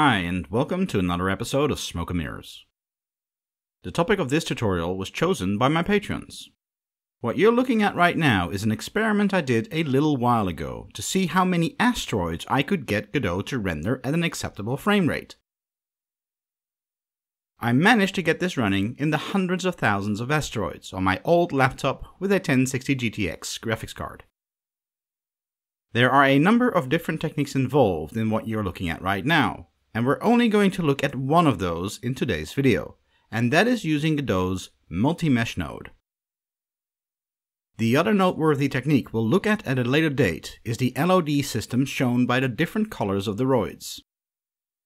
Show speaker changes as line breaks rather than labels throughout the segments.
Hi, and welcome to another episode of Smoke and Mirrors. The topic of this tutorial was chosen by my patrons. What you're looking at right now is an experiment I did a little while ago to see how many asteroids I could get Godot to render at an acceptable frame rate. I managed to get this running in the hundreds of thousands of asteroids on my old laptop with a 1060 GTX graphics card. There are a number of different techniques involved in what you're looking at right now, and we're only going to look at one of those in today's video, and that is using Godot's multi-mesh node. The other noteworthy technique we'll look at at a later date is the LOD system shown by the different colors of the roids.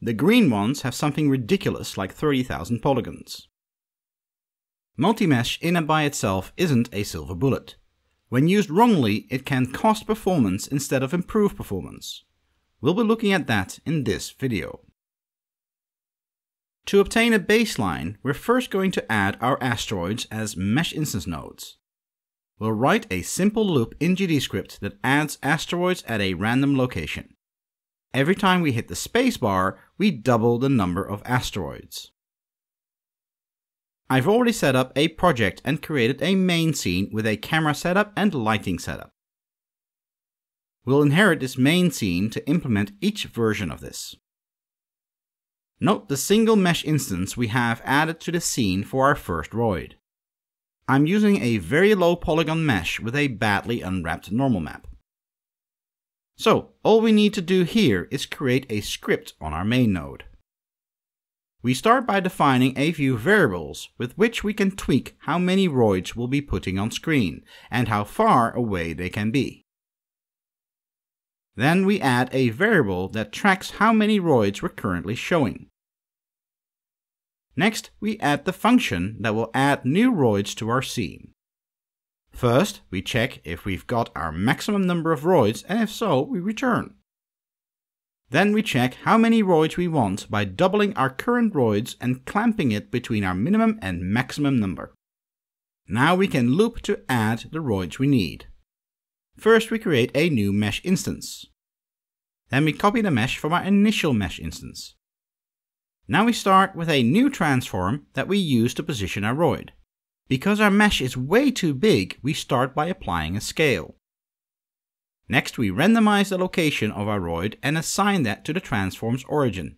The green ones have something ridiculous like 30,000 polygons. Multi-mesh in and by itself isn't a silver bullet. When used wrongly, it can cost performance instead of improve performance. We'll be looking at that in this video. To obtain a baseline, we're first going to add our asteroids as mesh instance nodes. We'll write a simple loop in GDScript that adds asteroids at a random location. Every time we hit the spacebar, we double the number of asteroids. I've already set up a project and created a main scene with a camera setup and lighting setup. We'll inherit this main scene to implement each version of this. Note the single mesh instance we have added to the scene for our first roid. I'm using a very low polygon mesh with a badly unwrapped normal map. So, all we need to do here is create a script on our main node. We start by defining a few variables with which we can tweak how many roids we'll be putting on screen and how far away they can be. Then we add a variable that tracks how many roids we're currently showing. Next, we add the function that will add new roids to our scene. First, we check if we've got our maximum number of roids and if so, we return. Then we check how many roids we want by doubling our current roids and clamping it between our minimum and maximum number. Now we can loop to add the roids we need. First we create a new mesh instance. Then we copy the mesh from our initial mesh instance. Now we start with a new transform that we use to position our roid. Because our mesh is way too big, we start by applying a scale. Next we randomize the location of our roid and assign that to the transform's origin.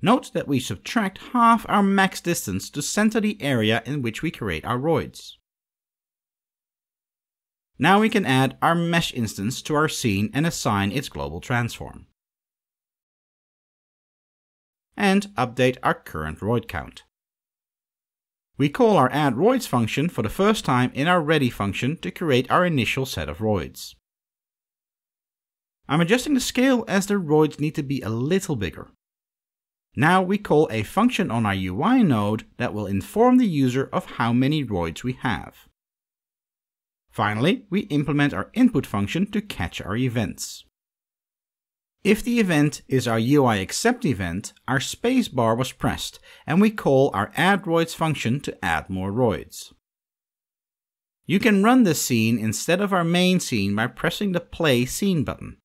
Note that we subtract half our max distance to center the area in which we create our roids. Now we can add our mesh instance to our scene and assign its global transform. And update our current roid count. We call our add roids function for the first time in our ready function to create our initial set of roids. I'm adjusting the scale as the roids need to be a little bigger. Now we call a function on our UI node that will inform the user of how many roids we have. Finally, we implement our input function to catch our events. If the event is our UI accept event, our spacebar was pressed, and we call our addRoids function to add more roids. You can run this scene instead of our main scene by pressing the play scene button.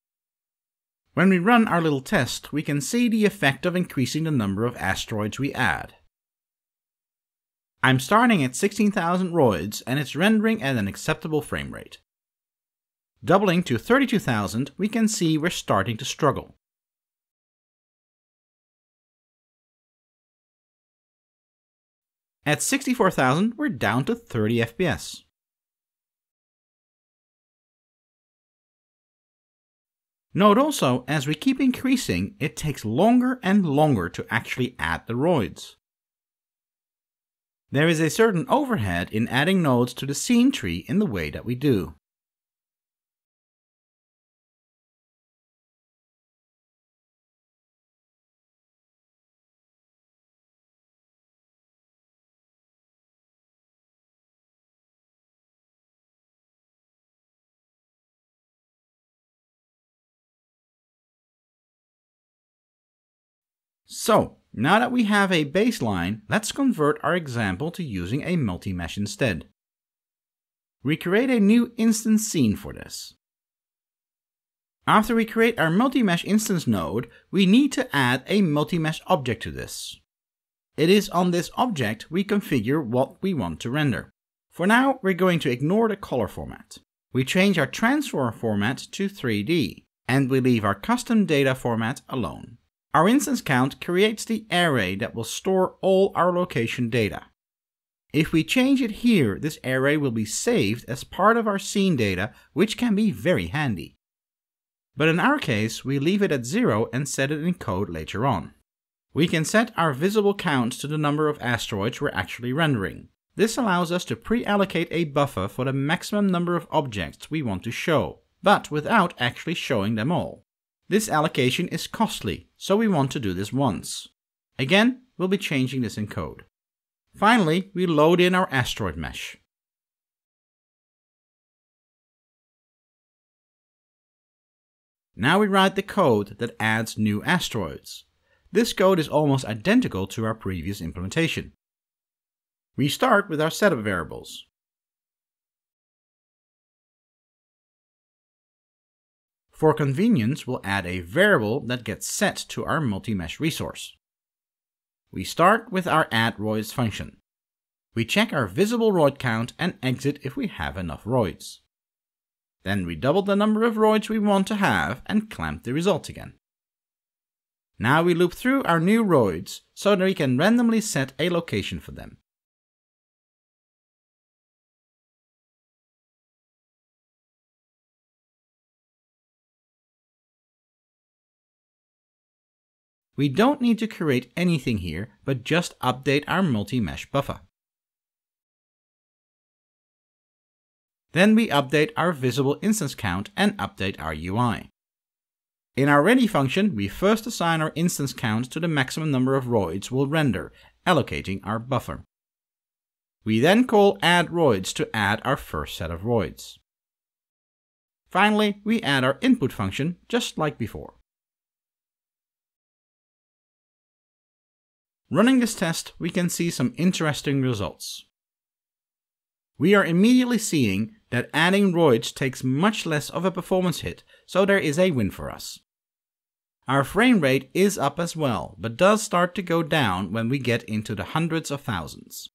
When we run our little test, we can see the effect of increasing the number of asteroids we add. I'm starting at 16,000 roids and it's rendering at an acceptable frame rate. Doubling to 32,000, we can see we're starting to struggle. At 64,000, we're down to 30 FPS. Note also, as we keep increasing, it takes longer and longer to actually add the roids. There is a certain overhead in adding nodes to the scene tree in the way that we do. So, now that we have a baseline, let's convert our example to using a multi-mesh instead. We create a new instance scene for this. After we create our multi-mesh instance node, we need to add a multi-mesh object to this. It is on this object we configure what we want to render. For now, we're going to ignore the color format. We change our transform format to 3D, and we leave our custom data format alone. Our instance count creates the array that will store all our location data. If we change it here, this array will be saved as part of our scene data, which can be very handy. But in our case, we leave it at 0 and set it in code later on. We can set our visible count to the number of asteroids we're actually rendering. This allows us to pre-allocate a buffer for the maximum number of objects we want to show, but without actually showing them all. This allocation is costly, so we want to do this once. Again, we'll be changing this in code. Finally, we load in our asteroid mesh. Now we write the code that adds new asteroids. This code is almost identical to our previous implementation. We start with our setup variables. For convenience, we'll add a variable that gets set to our multi-mesh resource. We start with our add_roids function. We check our visible roid count and exit if we have enough roids. Then we double the number of roids we want to have and clamp the result again. Now we loop through our new roids so that we can randomly set a location for them. We don't need to create anything here, but just update our multi-mesh buffer. Then we update our visible instance count and update our UI. In our ready function, we first assign our instance count to the maximum number of roids we'll render, allocating our buffer. We then call add roids to add our first set of roids. Finally, we add our input function just like before. Running this test, we can see some interesting results. We are immediately seeing that adding roids takes much less of a performance hit, so there is a win for us. Our frame rate is up as well, but does start to go down when we get into the hundreds of thousands.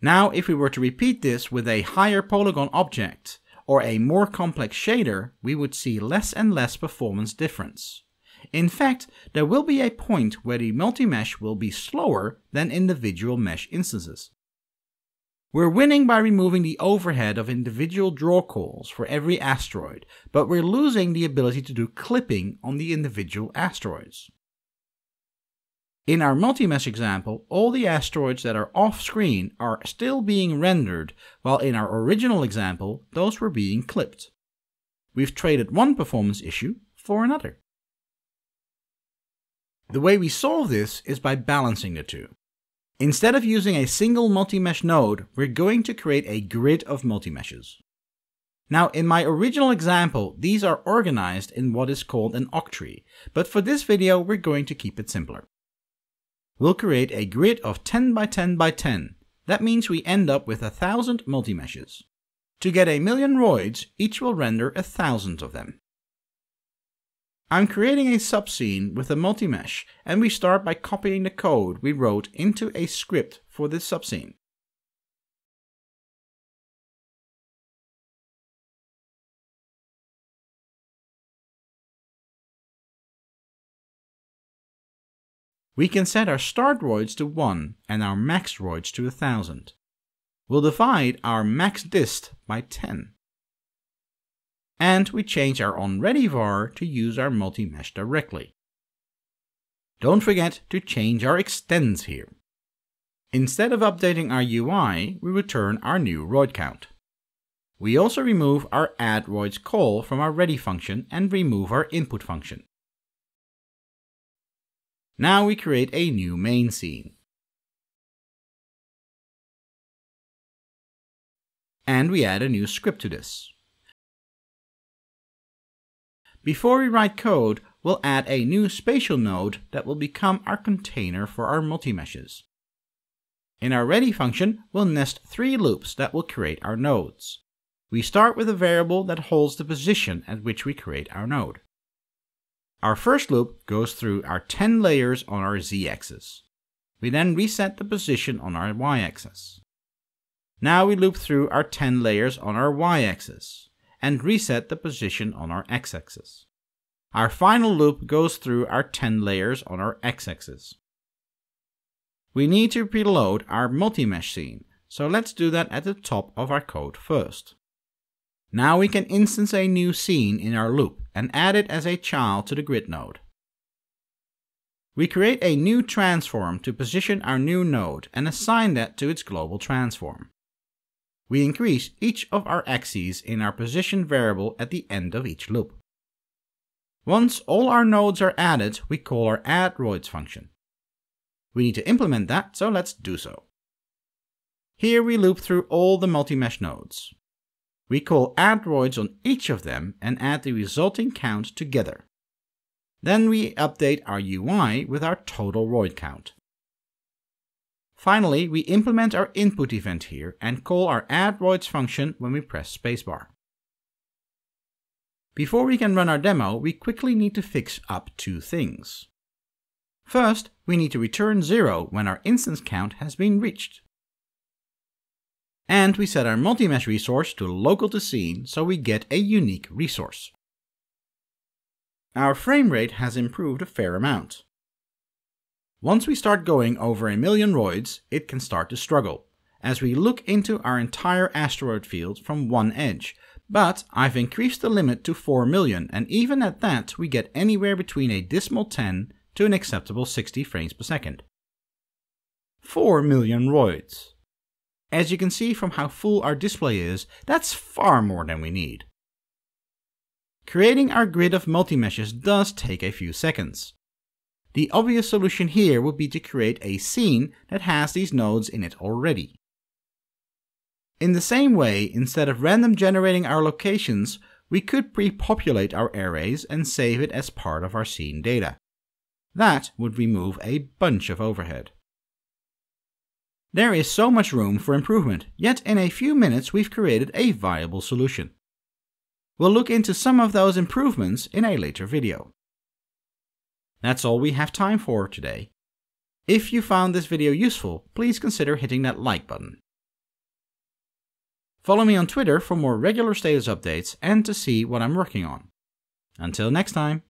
Now, if we were to repeat this with a higher polygon object or a more complex shader, we would see less and less performance difference. In fact, there will be a point where the multi-mesh will be slower than individual mesh instances. We're winning by removing the overhead of individual draw calls for every asteroid, but we're losing the ability to do clipping on the individual asteroids. In our multi-mesh example, all the asteroids that are off-screen are still being rendered, while in our original example, those were being clipped. We've traded one performance issue for another. The way we solve this is by balancing the two. Instead of using a single multi-mesh node, we're going to create a grid of multi-meshes. Now, in my original example, these are organized in what is called an octree, but for this video, we're going to keep it simpler. We'll create a grid of 10 by 10 by 10. That means we end up with a thousand multi-meshes. To get a million roids, each will render a thousand of them. I'm creating a subscene with a multi-mesh, and we start by copying the code we wrote into a script for this subscene. We can set our start roids to 1 and our max roids to 1000. We'll divide our max dist by 10. And we change our onReady var to use our multi-mesh directly. Don't forget to change our extends here. Instead of updating our UI, we return our new roid count. We also remove our add roids call from our ready function and remove our input function. Now we create a new main scene. And we add a new script to this. Before we write code, we'll add a new spatial node that will become our container for our multi-meshes. In our ready function, we'll nest three loops that will create our nodes. We start with a variable that holds the position at which we create our node. Our first loop goes through our 10 layers on our z-axis. We then reset the position on our y-axis. Now we loop through our 10 layers on our y-axis and reset the position on our x-axis. Our final loop goes through our 10 layers on our x-axis. We need to preload our multi-mesh scene, so let's do that at the top of our code first. Now we can instance a new scene in our loop and add it as a child to the grid node. We create a new transform to position our new node and assign that to its global transform. We increase each of our axes in our position variable at the end of each loop. Once all our nodes are added, we call our addRoids function. We need to implement that, so let's do so. Here we loop through all the multi-mesh nodes. We call addRoids on each of them and add the resulting count together. Then we update our UI with our total roid count. Finally, we implement our input event here and call our addRoids function when we press spacebar. Before we can run our demo, we quickly need to fix up two things. First, we need to return 0 when our instance count has been reached. And we set our multi-mesh resource to local to scene so we get a unique resource. Our frame rate has improved a fair amount. Once we start going over a million roids, it can start to struggle, as we look into our entire asteroid field from one edge, but I've increased the limit to 4 million and even at that we get anywhere between a dismal 10 to an acceptable 60 frames per second. 4 million roids. As you can see from how full our display is, that's far more than we need. Creating our grid of multi-meshes does take a few seconds. The obvious solution here would be to create a scene that has these nodes in it already. In the same way, instead of random generating our locations, we could pre-populate our arrays and save it as part of our scene data. That would remove a bunch of overhead. There is so much room for improvement, yet in a few minutes we've created a viable solution. We'll look into some of those improvements in a later video. That's all we have time for today. If you found this video useful, please consider hitting that like button. Follow me on Twitter for more regular status updates and to see what I'm working on. Until next time.